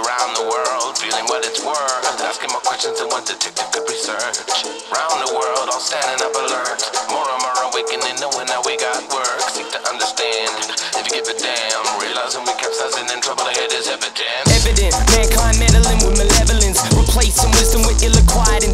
around the world, feeling what it's worth. Asking more questions than one detective could research. Round the world, all standing up alert. More and more awakening, knowing that we got work. Seek to understand, if you give a damn. Realizing we capsizing in trouble ahead is evident. Evident, mankind meddling with malevolence. Replacing wisdom with ill-acquired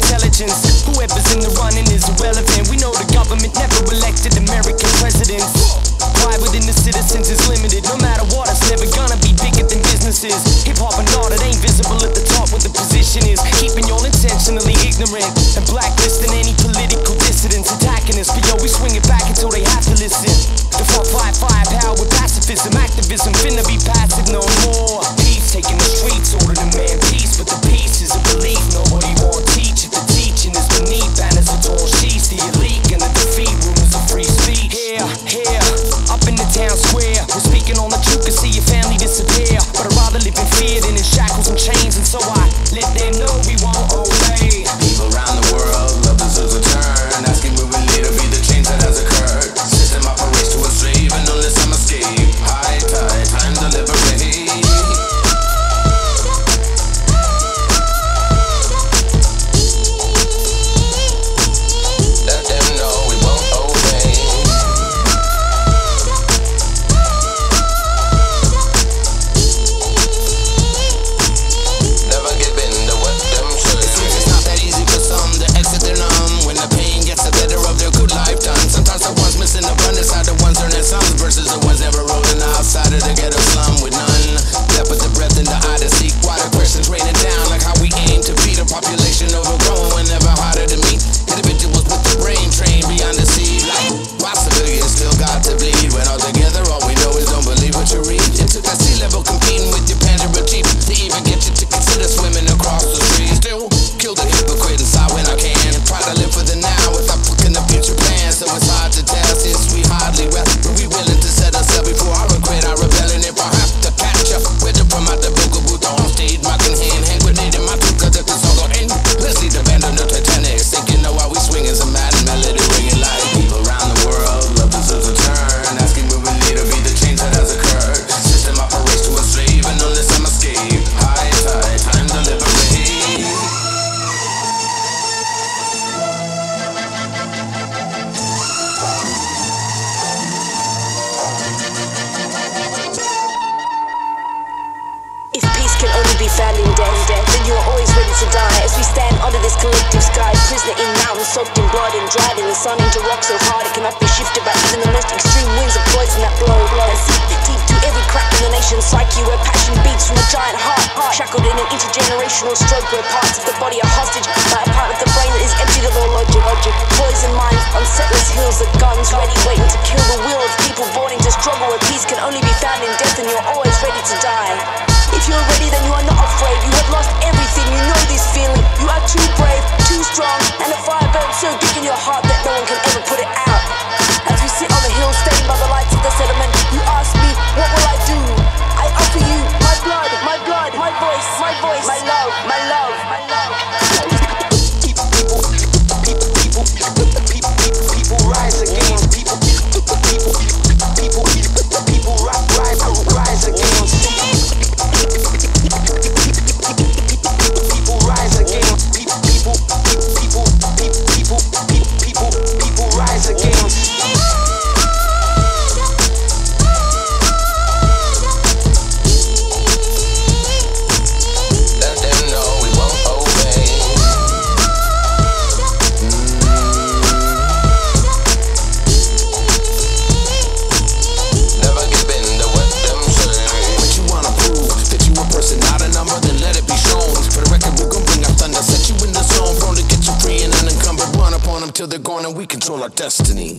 lyrics. to die As we stand under this collective sky. Prisoner in mountains soaked in blood and dried in the sun. Into rock so hard it cannot be shifted By even the most extreme winds of poison that blow. Blow. And seep deep to every crack in the nation's psyche Where passion beats from a giant heart, heart Shackled in an intergenerational stroke Where parts of the body are hostage By a part of the brain that is emptied of all logic, logic. Poison minds on settler's hills the guns ready until they're gone and we control our destiny.